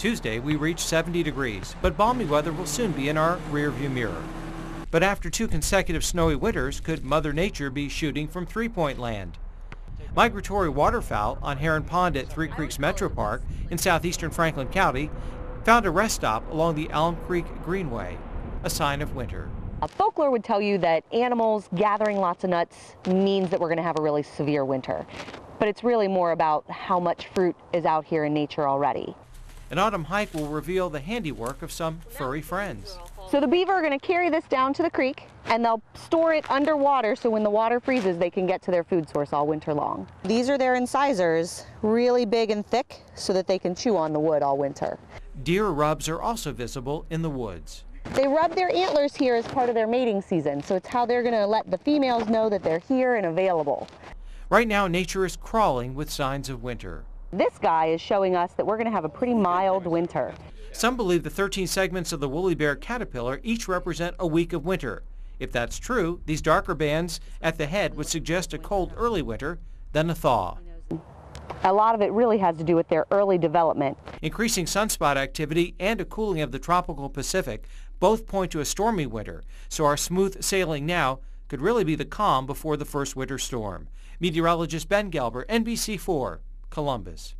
Tuesday, we reached 70 degrees, but balmy weather will soon be in our rearview mirror. But after two consecutive snowy winters, could Mother Nature be shooting from three-point land? Migratory waterfowl on Heron Pond at Three Creeks Metro Park in southeastern Franklin County found a rest stop along the Alum Creek Greenway, a sign of winter. Folklore would tell you that animals gathering lots of nuts means that we're going to have a really severe winter. But it's really more about how much fruit is out here in nature already. An autumn hike will reveal the handiwork of some furry friends. So the beaver are going to carry this down to the creek and they'll store it underwater so when the water freezes they can get to their food source all winter long. These are their incisors, really big and thick so that they can chew on the wood all winter. Deer rubs are also visible in the woods. They rub their antlers here as part of their mating season, so it's how they're going to let the females know that they're here and available. Right now, nature is crawling with signs of winter. This guy is showing us that we're going to have a pretty mild winter. Some believe the 13 segments of the woolly bear caterpillar each represent a week of winter. If that's true, these darker bands at the head would suggest a cold early winter, then a thaw. A lot of it really has to do with their early development. Increasing sunspot activity and a cooling of the tropical Pacific both point to a stormy winter, so our smooth sailing now could really be the calm before the first winter storm. Meteorologist Ben Gelber, NBC4, Columbus.